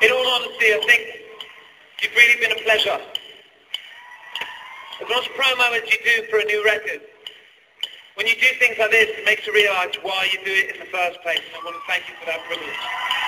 In all honesty, I think you've really been a pleasure. As much promo as you do for a new record, when you do things like this, it makes you realise why you do it in the first place. And I want to thank you for that privilege.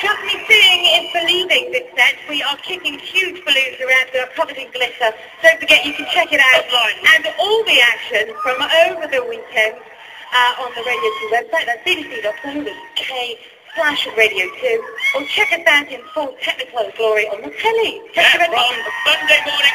Just me seeing is believing this set. We are kicking huge balloons around that are covered in glitter. Don't forget you can check it out online. And all the action from over the weekend uh, on the Radio 2 website. That's bbc.co.uk slash Radio 2. Or check us out in full technical glory on the telly. Check yeah, Sunday morning.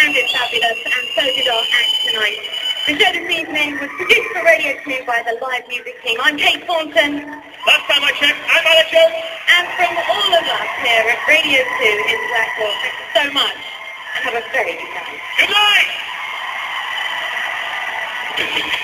Sounded fabulous, and so did our act tonight. The show this evening was produced for Radio 2 by the live music team. I'm Kate Thornton, Last time I checked, I'm Alex Jones. and from all of us here at Radio 2 in Blackpool, thank you so much, and have a very good night. Good night.